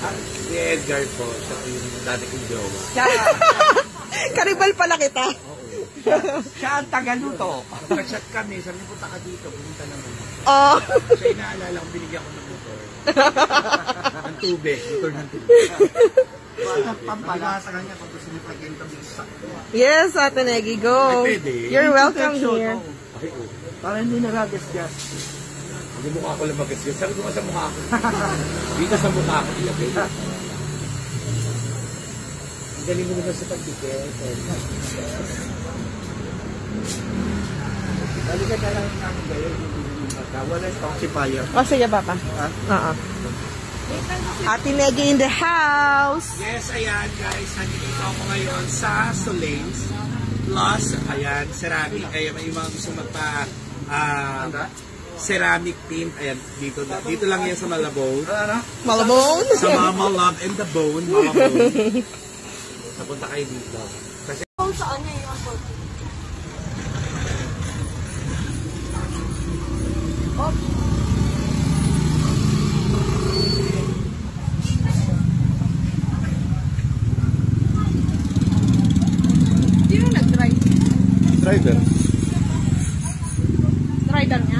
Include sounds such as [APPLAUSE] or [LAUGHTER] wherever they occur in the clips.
Ah, si Edgar po, siya po yung dati kong jowa. [LAUGHS] Karibal pala kita. Siya ang tagaluto. Nag-chat kami, sabi punta ka dito, pumunta naman. Oh. Siya inaalala ko, binigyan ko ng motor. [LAUGHS] ng tubig, motor ng tubig. Bata pampala. sa kanya kung gusto niyo kami sa yes, Ate Negi, go. Ay, pwede. You're welcome here. oo. Ay, oh. Para hindi nagagasgas. Yung mukha ko lang magasgas. Sabi ko sa mukha ko. Dito sa mukha ko, ilagay. Ang galing mo naman sa pagtikit. Halika na lang namin ngayon. Wala stock si Paya. O, sige, Papa. Ha? Oo. Ate Negi in the house. Yes, ayan guys. Nandito ako ngayon sa Solains. Plus, ayan, ceramic. Ayan, may mga gusto magpa ah, ceramic tint. Ayan, dito, dito lang yan sa Malabon. Ano? Malabon. Sa Mama Love and the Bone, Malabon. [LAUGHS] Napunta kayo dito. Kasi Saan niya yung Sino nag-drive? Driver. Driver niya?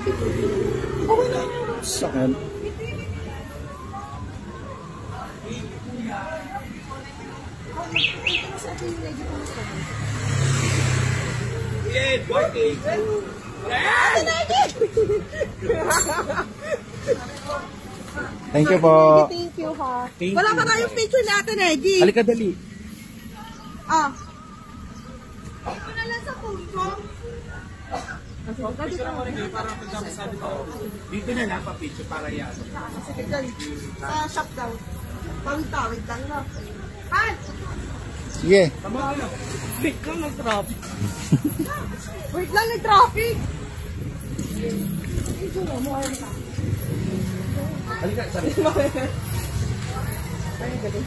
sa... Live, nakalibon. Sa akin. Ed, birthday! Thank you po. Thank you, ha. Thank Wala pa tayong picture natin, Eddie. Halika dali. Ah. Ito na lang sa phone ko. Dito na lang pa-picture para yan. Sige, dyan. Sa shop daw. Pawid-tawid lang na. Han! Sige. Wait lang, nag-traffic. [LAUGHS] Wait lang, nag-traffic. Halika, sabi. Ay, galing.